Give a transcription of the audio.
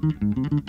Thank